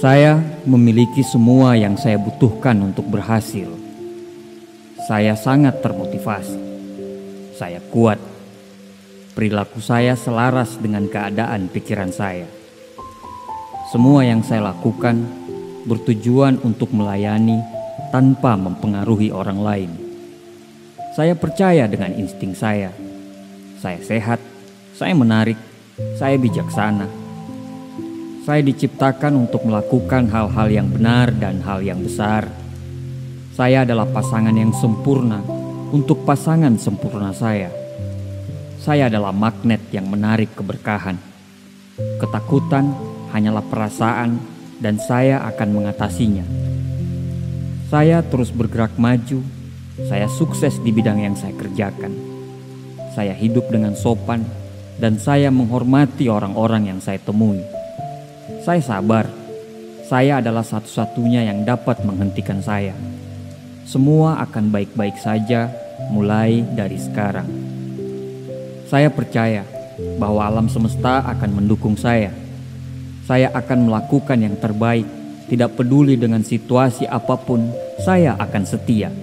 Saya memiliki semua yang saya butuhkan untuk berhasil. Saya sangat termotivasi. Saya kuat. Perilaku saya selaras dengan keadaan pikiran saya. Semua yang saya lakukan bertujuan untuk melayani tanpa mempengaruhi orang lain. Saya percaya dengan insting saya. Saya sehat, saya menarik, saya bijaksana saya diciptakan untuk melakukan hal-hal yang benar dan hal yang besar. Saya adalah pasangan yang sempurna untuk pasangan sempurna saya. Saya adalah magnet yang menarik keberkahan. Ketakutan hanyalah perasaan, dan saya akan mengatasinya. Saya terus bergerak maju. Saya sukses di bidang yang saya kerjakan. Saya hidup dengan sopan, dan saya menghormati orang-orang yang saya temui. Saya sabar. Saya adalah satu-satunya yang dapat menghentikan saya. Semua akan baik-baik saja mulai dari sekarang. Saya percaya bahwa alam semesta akan mendukung saya. Saya akan melakukan yang terbaik, tidak peduli dengan situasi apa pun, saya akan setia.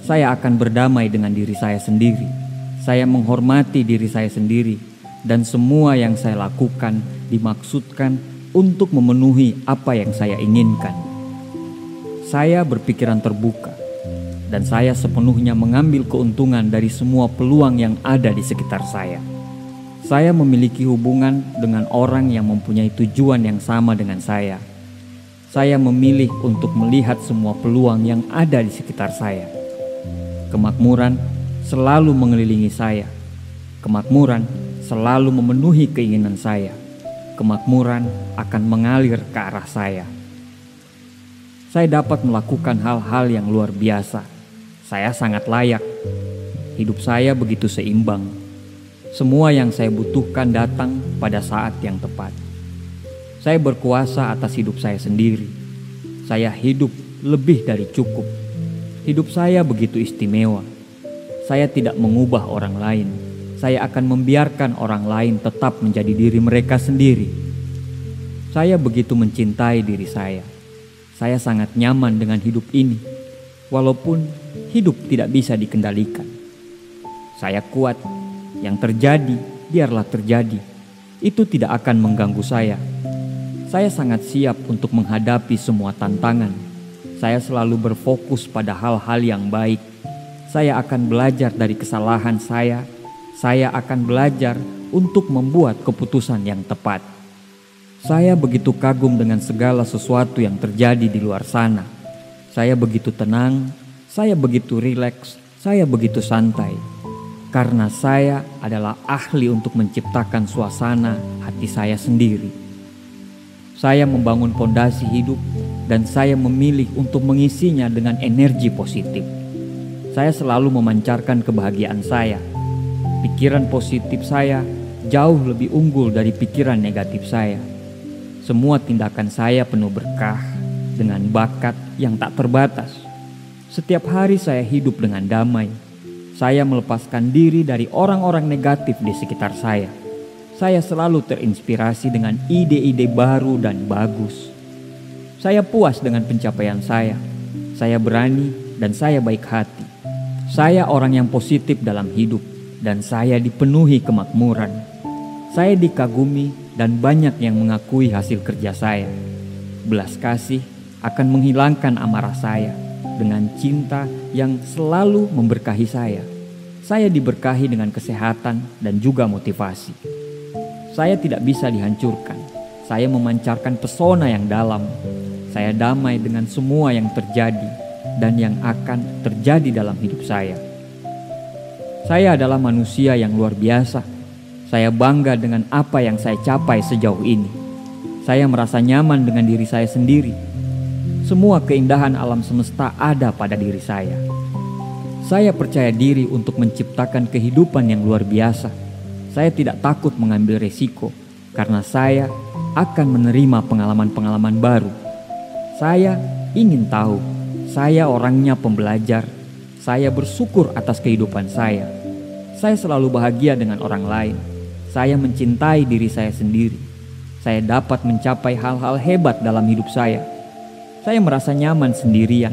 Saya akan berdamai dengan diri saya sendiri. Saya menghormati diri saya sendiri, dan semua yang saya lakukan dimaksudkan untuk memenuhi apa yang saya inginkan. Saya berpikiran terbuka, dan saya sepenuhnya mengambil keuntungan dari semua peluang yang ada di sekitar saya. Saya memiliki hubungan dengan orang yang mempunyai tujuan yang sama dengan saya. Saya memilih untuk melihat semua peluang yang ada di sekitar saya. Kemakmuran selalu mengelilingi saya. Kemakmuran selalu memenuhi keinginan saya kemakmuran akan mengalir ke arah saya. Saya dapat melakukan hal-hal yang luar biasa. Saya sangat layak. Hidup saya begitu seimbang. Semua yang saya butuhkan datang pada saat yang tepat. Saya berkuasa atas hidup saya sendiri. Saya hidup lebih dari cukup. Hidup saya begitu istimewa. Saya tidak mengubah orang lain saya akan membiarkan orang lain tetap menjadi diri mereka sendiri. Saya begitu mencintai diri saya. Saya sangat nyaman dengan hidup ini, walaupun hidup tidak bisa dikendalikan. Saya kuat, yang terjadi biarlah terjadi. Itu tidak akan mengganggu saya. Saya sangat siap untuk menghadapi semua tantangan. Saya selalu berfokus pada hal-hal yang baik. Saya akan belajar dari kesalahan saya saya akan belajar untuk membuat keputusan yang tepat. Saya begitu kagum dengan segala sesuatu yang terjadi di luar sana. Saya begitu tenang, saya begitu rileks, saya begitu santai. Karena saya adalah ahli untuk menciptakan suasana hati saya sendiri. Saya membangun pondasi hidup dan saya memilih untuk mengisinya dengan energi positif. Saya selalu memancarkan kebahagiaan saya Pikiran positif saya jauh lebih unggul dari pikiran negatif saya. Semua tindakan saya penuh berkah dengan bakat yang tak terbatas. Setiap hari saya hidup dengan damai. Saya melepaskan diri dari orang-orang negatif di sekitar saya. Saya selalu terinspirasi dengan ide-ide baru dan bagus. Saya puas dengan pencapaian saya. Saya berani dan saya baik hati. Saya orang yang positif dalam hidup dan saya dipenuhi kemakmuran. Saya dikagumi dan banyak yang mengakui hasil kerja saya. Belas kasih akan menghilangkan amarah saya dengan cinta yang selalu memberkahi saya. Saya diberkahi dengan kesehatan dan juga motivasi. Saya tidak bisa dihancurkan. Saya memancarkan pesona yang dalam. Saya damai dengan semua yang terjadi dan yang akan terjadi dalam hidup saya. Saya adalah manusia yang luar biasa. Saya bangga dengan apa yang saya capai sejauh ini. Saya merasa nyaman dengan diri saya sendiri. Semua keindahan alam semesta ada pada diri saya. Saya percaya diri untuk menciptakan kehidupan yang luar biasa. Saya tidak takut mengambil resiko karena saya akan menerima pengalaman-pengalaman baru. Saya ingin tahu, saya orangnya pembelajar. Saya bersyukur atas kehidupan saya. Saya selalu bahagia dengan orang lain. Saya mencintai diri saya sendiri. saya dapat mencapai hal-hal hebat dalam hidup saya. Saya merasa nyaman sendirian.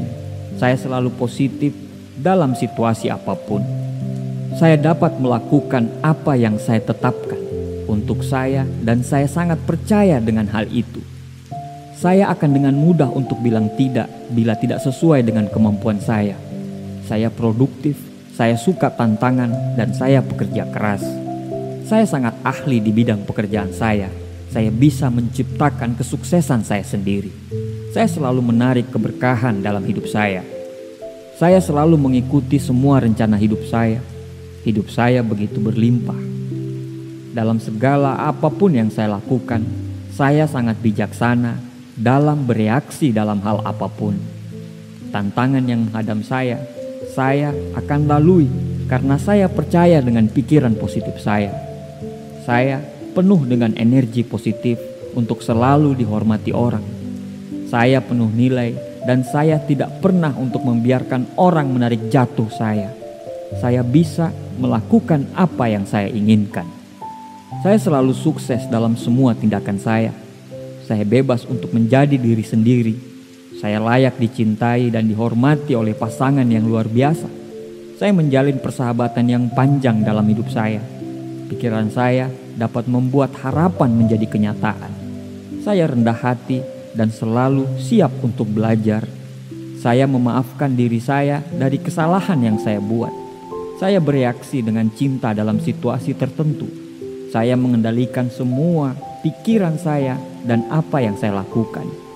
Saya selalu positif dalam situasi apa pun. Saya dapat melakukan apa yang saya tetapkan untuk saya, dan saya sangat percaya dengan hal itu. Saya akan dengan mudah untuk bilang tidak bila tidak sesuai dengan kemampuan saya. Saya produktif, saya suka tantangan, dan saya pekerja keras. Saya sangat ahli di bidang pekerjaan saya. Saya bisa menciptakan kesuksesan saya sendiri. Saya selalu menarik keberkahan dalam hidup saya. Saya selalu mengikuti semua rencana hidup saya hidup saya begitu berlimpah. Dalam segala apa pun yang saya lakukan, saya sangat bijaksana dalam bereaksi dalam hal apa pun. Tantangan yang menghadang saya, saya akan lalui karena saya percaya dengan pikiran positif saya. Saya penuh dengan energi positif untuk selalu dihormati orang. Saya penuh nilai dan saya tidak pernah untuk membiarkan orang menarik jatuh saya. Saya bisa melakukan apa yang saya inginkan. Saya selalu sukses dalam semua tindakan saya. Saya bebas untuk menjadi diri sendiri. Saya layak dicintai dan dihormati oleh pasangan yang luar biasa. Saya menjalin persahabatan yang panjang dalam hidup saya. Pikiran saya dapat membuat harapan menjadi kenyataan. Saya rendah hati dan selalu siap untuk belajar. Saya memaafkan diri saya dari kesalahan yang saya buat. Saya bereaksi dengan cinta dalam situasi tertentu. Saya mengendalikan semua pikiran saya dan apa yang saya lakukan.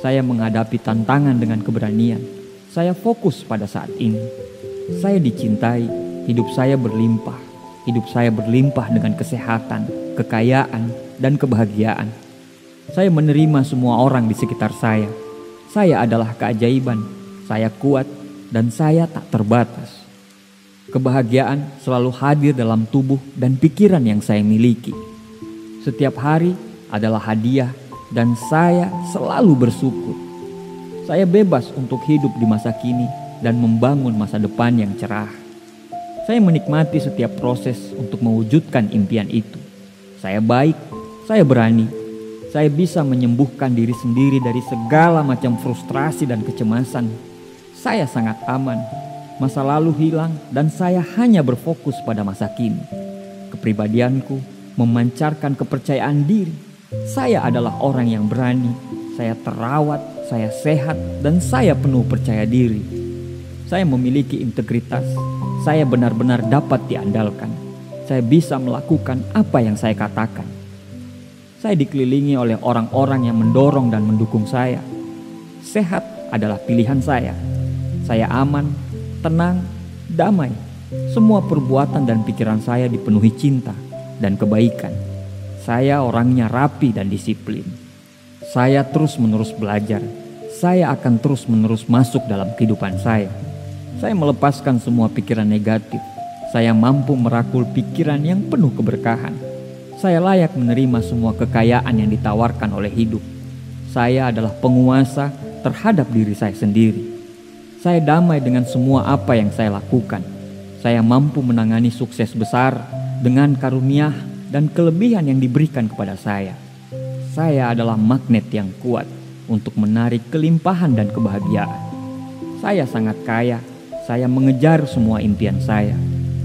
Saya menghadapi tantangan dengan keberanian. Saya fokus pada saat ini. Saya dicintai, hidup saya berlimpah. Hidup saya berlimpah dengan kesehatan, kekayaan, dan kebahagiaan. Saya menerima semua orang di sekitar saya. Saya adalah keajaiban. Saya kuat dan saya tak terbatas. Kebahagiaan selalu hadir dalam tubuh dan pikiran yang saya miliki. Setiap hari adalah hadiah dan saya selalu bersyukur. Saya bebas untuk hidup di masa kini dan membangun masa depan yang cerah. Saya menikmati setiap proses untuk mewujudkan impian itu. Saya baik, saya berani, saya bisa menyembuhkan diri sendiri dari segala macam frustrasi dan kecemasan. Saya sangat aman Masa lalu hilang dan saya hanya berfokus pada masa kini. Kepribadianku memancarkan kepercayaan diri. Saya adalah orang yang berani, saya terawat, saya sehat, dan saya penuh percaya diri. Saya memiliki integritas, saya benar-benar dapat diandalkan. Saya bisa melakukan apa yang saya katakan. Saya dikelilingi oleh orang-orang yang mendorong dan mendukung saya. Sehat adalah pilihan saya. Saya aman, tenang, damai. Semua perbuatan dan pikiran saya dipenuhi cinta dan kebaikan. Saya orangnya rapi dan disiplin. Saya terus-menerus belajar. Saya akan terus-menerus masuk dalam kehidupan saya. Saya melepaskan semua pikiran negatif. Saya mampu merakul pikiran yang penuh keberkahan. Saya layak menerima semua kekayaan yang ditawarkan oleh hidup. Saya adalah penguasa terhadap diri saya sendiri. Saya damai dengan semua apa yang saya lakukan. Saya mampu menangani sukses besar dengan karunia dan kelebihan yang diberikan kepada saya. Saya adalah magnet yang kuat untuk menarik kelimpahan dan kebahagiaan. Saya sangat kaya, saya mengejar semua impian saya.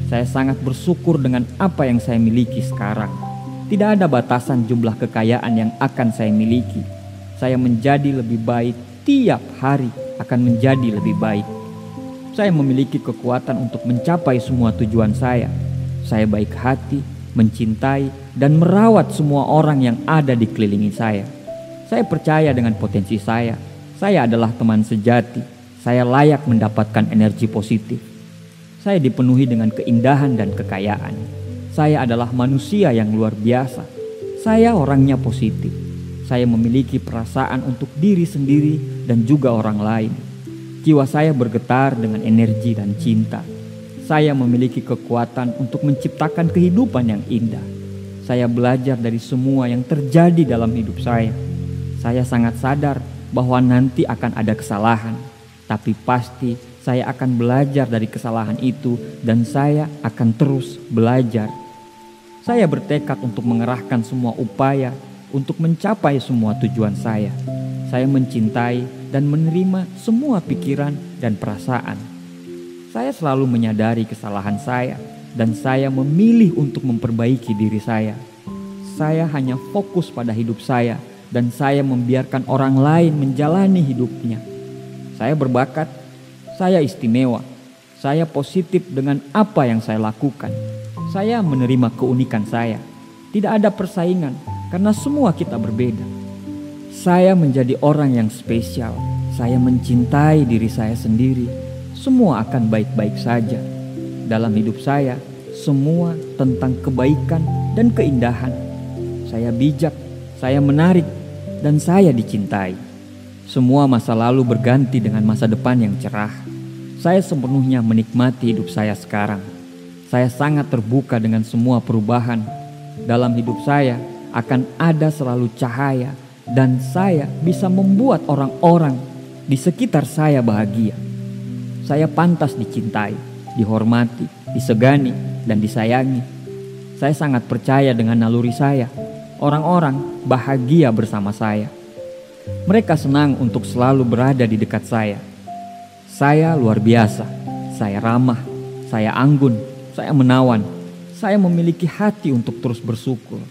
Saya sangat bersyukur dengan apa yang saya miliki sekarang. Tidak ada batasan jumlah kekayaan yang akan saya miliki. Saya menjadi lebih baik tiap hari akan menjadi lebih baik. Saya memiliki kekuatan untuk mencapai semua tujuan saya. Saya baik hati, mencintai, dan merawat semua orang yang ada di kelilingi saya. Saya percaya dengan potensi saya. Saya adalah teman sejati. Saya layak mendapatkan energi positif. Saya dipenuhi dengan keindahan dan kekayaan. Saya adalah manusia yang luar biasa. Saya orangnya positif. Saya memiliki perasaan untuk diri sendiri dan juga orang lain. Jiwa saya bergetar dengan energi dan cinta. Saya memiliki kekuatan untuk menciptakan kehidupan yang indah. Saya belajar dari semua yang terjadi dalam hidup saya. Saya sangat sadar bahwa nanti akan ada kesalahan, tapi pasti saya akan belajar dari kesalahan itu, dan saya akan terus belajar. Saya bertekad untuk mengerahkan semua upaya untuk mencapai semua tujuan saya. Saya mencintai dan menerima semua pikiran dan perasaan. Saya selalu menyadari kesalahan saya dan saya memilih untuk memperbaiki diri saya. Saya hanya fokus pada hidup saya dan saya membiarkan orang lain menjalani hidupnya. Saya berbakat, saya istimewa, saya positif dengan apa yang saya lakukan. Saya menerima keunikan saya. Tidak ada persaingan karena semua kita berbeda. Saya menjadi orang yang spesial. Saya mencintai diri saya sendiri. Semua akan baik-baik saja. Dalam hidup saya, semua tentang kebaikan dan keindahan. Saya bijak, saya menarik, dan saya dicintai. Semua masa lalu berganti dengan masa depan yang cerah. Saya sepenuhnya menikmati hidup saya sekarang. Saya sangat terbuka dengan semua perubahan. Dalam hidup saya akan ada selalu cahaya dan saya bisa membuat orang-orang di sekitar saya bahagia. Saya pantas dicintai, dihormati, disegani, dan disayangi. Saya sangat percaya dengan naluri saya orang-orang bahagia bersama saya. Mereka senang untuk selalu berada di dekat saya. Saya luar biasa, saya ramah, saya anggun, saya menawan, saya memiliki hati untuk terus bersyukur.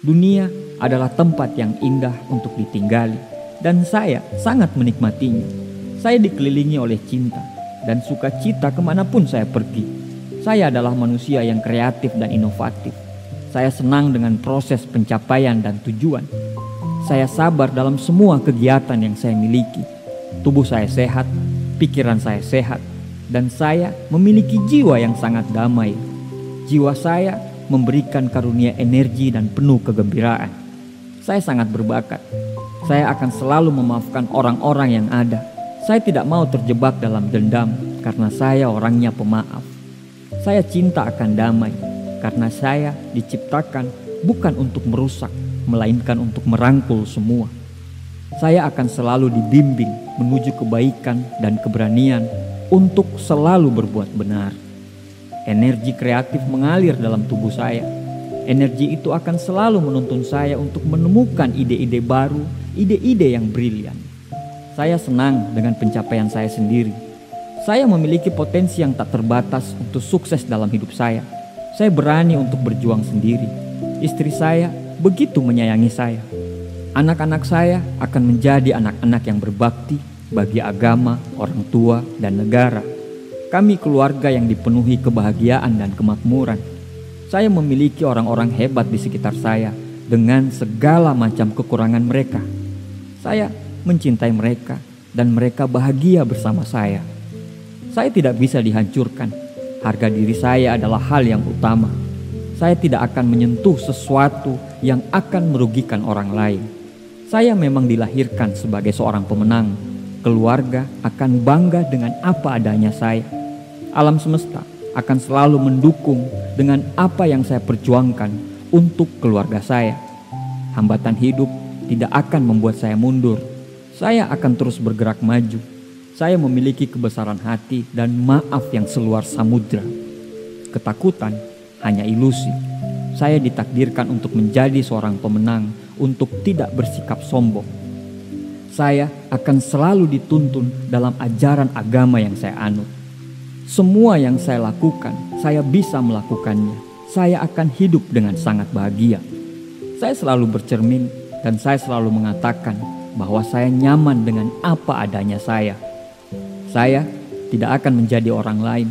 Dunia adalah tempat yang indah untuk ditinggali, dan saya sangat menikmatinya. Saya dikelilingi oleh cinta dan sukacita ke mana pun saya pergi. Saya adalah manusia yang kreatif dan inovatif saya senang dengan proses pencapaian dan tujuan. Saya sabar dalam semua kegiatan yang saya miliki. Tubuh saya sehat, pikiran saya sehat, dan saya memiliki jiwa yang sangat damai. Jiwa saya memberikan karunia energi dan penuh kegembiraan. Saya sangat berbakat. Saya akan selalu memaafkan orang-orang yang ada. Saya tidak mau terjebak dalam dendam karena saya orangnya pemaaf. Saya cinta akan damai karena saya diciptakan bukan untuk merusak, melainkan untuk merangkul semua. Saya akan selalu dibimbing menuju kebaikan dan keberanian untuk selalu berbuat benar. Energi kreatif mengalir dalam tubuh saya. Energi itu akan selalu menuntun saya untuk menemukan ide-ide baru, ide-ide yang brilian. Saya senang dengan pencapaian saya sendiri. Saya memiliki potensi yang tak terbatas untuk sukses dalam hidup saya saya berani untuk berjuang sendiri. Istri saya begitu menyayangi saya. Anak-anak saya akan menjadi anak-anak yang berbakti bagi agama, orang tua, dan negara. Kami keluarga yang dipenuhi kebahagiaan dan kemakmuran. Saya memiliki orang-orang hebat di sekitar saya dengan segala macam kekurangan mereka. Saya mencintai mereka dan mereka bahagia bersama saya. Saya tidak bisa dihancurkan Harga diri saya adalah hal yang utama. Saya tidak akan menyentuh sesuatu yang akan merugikan orang lain. Saya memang dilahirkan sebagai seorang pemenang. Keluarga akan bangga dengan apa adanya saya. Alam semesta akan selalu mendukung dengan apa yang saya perjuangkan untuk keluarga saya. Hambatan hidup tidak akan membuat saya mundur. Saya akan terus bergerak maju saya memiliki kebesaran hati dan maaf yang seluar samudra. Ketakutan hanya ilusi. Saya ditakdirkan untuk menjadi seorang pemenang, untuk tidak bersikap sombong. Saya akan selalu dituntun dalam ajaran agama yang saya anut. Semua yang saya lakukan, saya bisa melakukannya. Saya akan hidup dengan sangat bahagia. Saya selalu bercermin dan saya selalu mengatakan bahwa saya nyaman dengan apa adanya saya saya tidak akan menjadi orang lain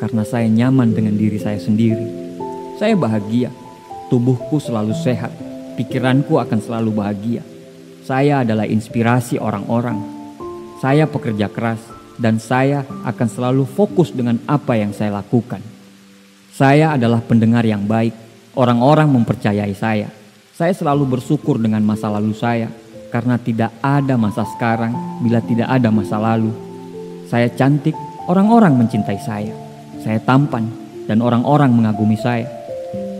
karena saya nyaman dengan diri saya sendiri. Saya bahagia, tubuhku selalu sehat, pikiranku akan selalu bahagia. Saya adalah inspirasi orang-orang. Saya pekerja keras dan saya akan selalu fokus dengan apa yang saya lakukan. Saya adalah pendengar yang baik. Orang-orang mempercayai saya. Saya selalu bersyukur dengan masa lalu saya karena tidak ada masa sekarang bila tidak ada masa lalu. Saya cantik, orang-orang mencintai saya. Saya tampan, dan orang-orang mengagumi saya.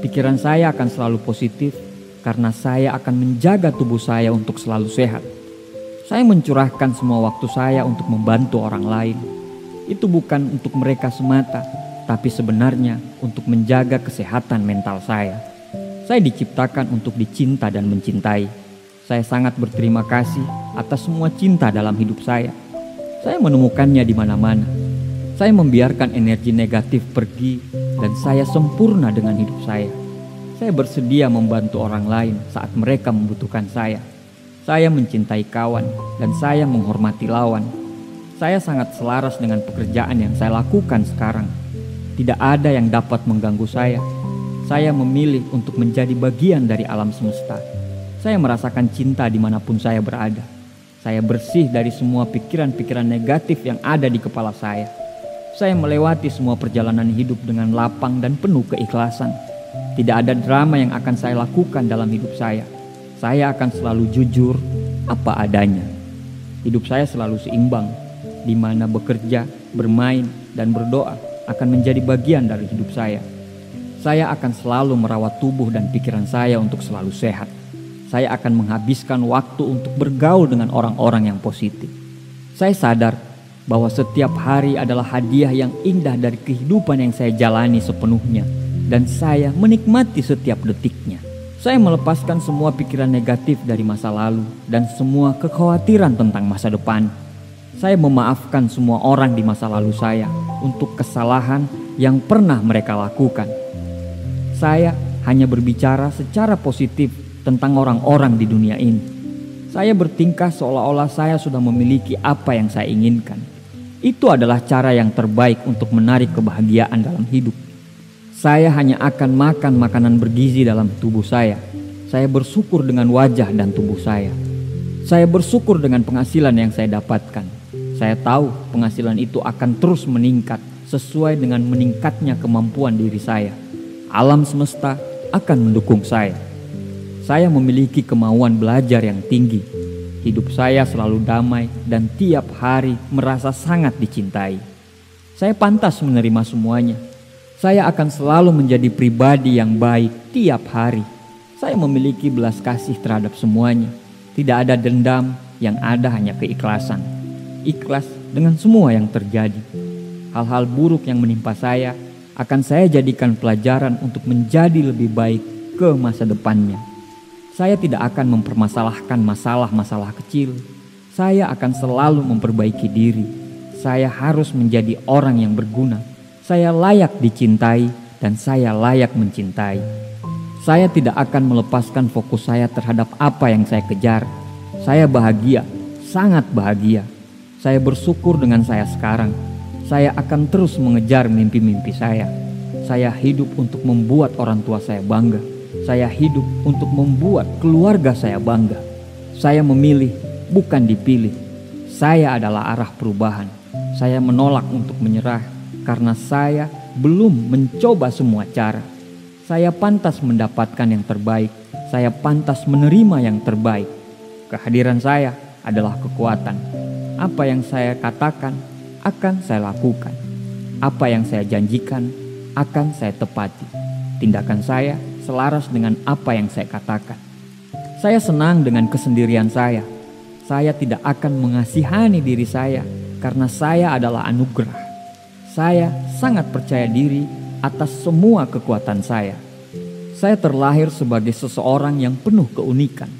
Pikiran saya akan selalu positif karena saya akan menjaga tubuh saya untuk selalu sehat. Saya mencurahkan semua waktu saya untuk membantu orang lain. Itu bukan untuk mereka semata, tapi sebenarnya untuk menjaga kesehatan mental saya. Saya diciptakan untuk dicinta dan mencintai. Saya sangat berterima kasih atas semua cinta dalam hidup saya. Saya menemukannya di mana-mana. Saya membiarkan energi negatif pergi dan saya sempurna dengan hidup saya. Saya bersedia membantu orang lain saat mereka membutuhkan saya. Saya mencintai kawan dan saya menghormati lawan. Saya sangat selaras dengan pekerjaan yang saya lakukan sekarang. Tidak ada yang dapat mengganggu saya. Saya memilih untuk menjadi bagian dari alam semesta. Saya merasakan cinta di mana pun saya berada. Saya bersih dari semua pikiran-pikiran negatif yang ada di kepala saya. Saya melewati semua perjalanan hidup dengan lapang dan penuh keikhlasan. Tidak ada drama yang akan saya lakukan dalam hidup saya. Saya akan selalu jujur apa adanya. Hidup saya selalu seimbang, di mana bekerja, bermain, dan berdoa akan menjadi bagian dari hidup saya. Saya akan selalu merawat tubuh dan pikiran saya untuk selalu sehat. Saya akan menghabiskan waktu untuk bergaul dengan orang-orang yang positif. Saya sadar bahwa setiap hari adalah hadiah yang indah dari kehidupan yang saya jalani sepenuhnya, dan saya menikmati setiap detiknya. Saya melepaskan semua pikiran negatif dari masa lalu dan semua kekhawatiran tentang masa depan. Saya memaafkan semua orang di masa lalu saya untuk kesalahan yang pernah mereka lakukan. Saya hanya berbicara secara positif tentang orang-orang di dunia ini. Saya bertingkah seolah-olah saya sudah memiliki apa yang saya inginkan. Itu adalah cara yang terbaik untuk menarik kebahagiaan dalam hidup. Saya hanya akan makan makanan bergizi dalam tubuh saya. Saya bersyukur dengan wajah dan tubuh saya. Saya bersyukur dengan penghasilan yang saya dapatkan. Saya tahu penghasilan itu akan terus meningkat sesuai dengan meningkatnya kemampuan diri saya. Alam semesta akan mendukung saya. Saya memiliki kemauan belajar yang tinggi. Hidup saya selalu damai dan tiap hari merasa sangat dicintai. Saya pantas menerima semuanya. Saya akan selalu menjadi pribadi yang baik tiap hari. Saya memiliki belas kasih terhadap semuanya. Tidak ada dendam, yang ada hanya keikhlasan ikhlas dengan semua yang terjadi. Hal-hal buruk yang menimpa saya akan saya jadikan pelajaran untuk menjadi lebih baik ke masa depannya. Saya tidak akan mempermasalahkan masalah-masalah kecil. Saya akan selalu memperbaiki diri. Saya harus menjadi orang yang berguna. Saya layak dicintai dan saya layak mencintai. Saya tidak akan melepaskan fokus saya terhadap apa yang saya kejar. Saya bahagia, sangat bahagia saya bersyukur dengan saya sekarang. Saya akan terus mengejar mimpi-mimpi saya. Saya hidup untuk membuat orang tua saya bangga. Saya hidup untuk membuat keluarga saya bangga. Saya memilih, bukan dipilih. Saya adalah arah perubahan. Saya menolak untuk menyerah karena saya belum mencoba semua cara. Saya pantas mendapatkan yang terbaik. Saya pantas menerima yang terbaik. Kehadiran saya adalah kekuatan apa yang saya katakan akan saya lakukan. Apa yang saya janjikan akan saya tepati. Tindakan saya selaras dengan apa yang saya katakan. Saya senang dengan kesendirian saya. Saya tidak akan mengasihani diri saya karena saya adalah anugerah. Saya sangat percaya diri atas semua kekuatan saya. Saya terlahir sebagai seseorang yang penuh keunikan.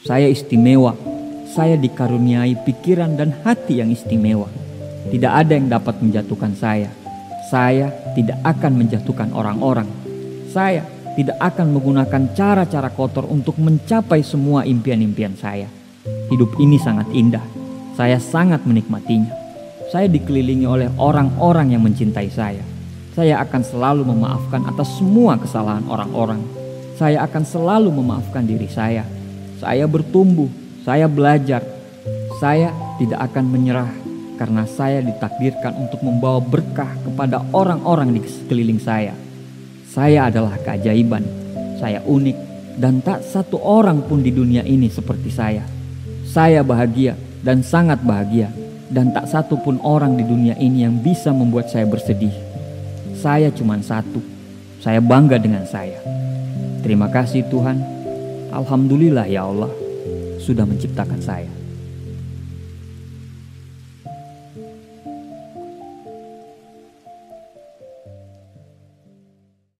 Saya istimewa saya dikaruniai pikiran dan hati yang istimewa. Tidak ada yang dapat menjatuhkan saya. Saya tidak akan menjatuhkan orang-orang. Saya tidak akan menggunakan cara-cara kotor untuk mencapai semua impian-impian saya. Hidup ini sangat indah. Saya sangat menikmatinya. Saya dikelilingi oleh orang-orang yang mencintai saya. Saya akan selalu memaafkan atas semua kesalahan orang-orang. Saya akan selalu memaafkan diri saya. Saya bertumbuh saya belajar, saya tidak akan menyerah karena saya ditakdirkan untuk membawa berkah kepada orang-orang di sekeliling saya. Saya adalah keajaiban, saya unik, dan tak satu orang pun di dunia ini seperti saya. Saya bahagia dan sangat bahagia, dan tak satu pun orang di dunia ini yang bisa membuat saya bersedih. Saya cuma satu, saya bangga dengan saya. Terima kasih Tuhan, Alhamdulillah ya Allah sudah menciptakan saya.